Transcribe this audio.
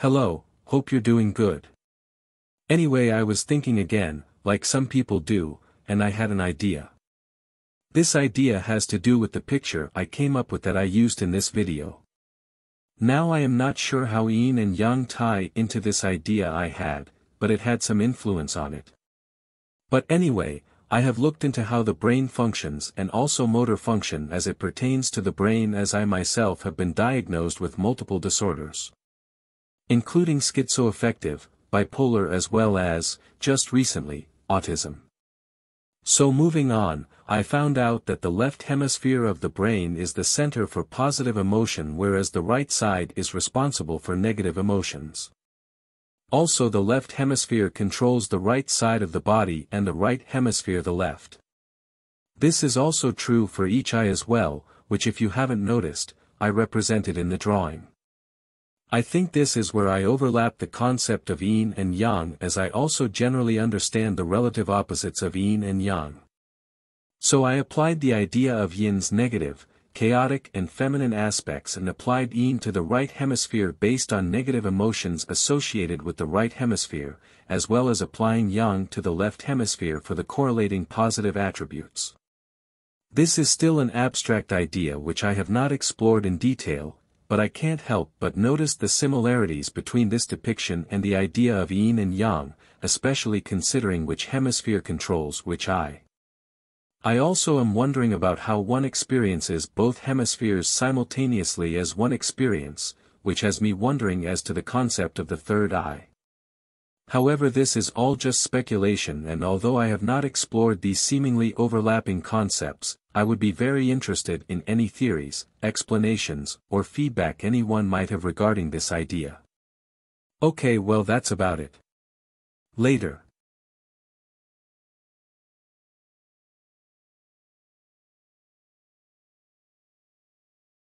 Hello, hope you're doing good. Anyway I was thinking again, like some people do, and I had an idea. This idea has to do with the picture I came up with that I used in this video. Now I am not sure how yin and yang tie into this idea I had, but it had some influence on it. But anyway, I have looked into how the brain functions and also motor function as it pertains to the brain as I myself have been diagnosed with multiple disorders. Including schizoaffective, bipolar as well as, just recently, autism. So moving on, I found out that the left hemisphere of the brain is the center for positive emotion whereas the right side is responsible for negative emotions. Also the left hemisphere controls the right side of the body and the right hemisphere the left. This is also true for each eye as well, which if you haven't noticed, I represented in the drawing. I think this is where I overlap the concept of yin and yang as I also generally understand the relative opposites of yin and yang. So I applied the idea of yin's negative, chaotic and feminine aspects and applied yin to the right hemisphere based on negative emotions associated with the right hemisphere, as well as applying yang to the left hemisphere for the correlating positive attributes. This is still an abstract idea which I have not explored in detail, but I can't help but notice the similarities between this depiction and the idea of yin and yang, especially considering which hemisphere controls which eye. I also am wondering about how one experiences both hemispheres simultaneously as one experience, which has me wondering as to the concept of the third eye. However this is all just speculation and although I have not explored these seemingly overlapping concepts, I would be very interested in any theories, explanations, or feedback anyone might have regarding this idea. Okay well that's about it. Later.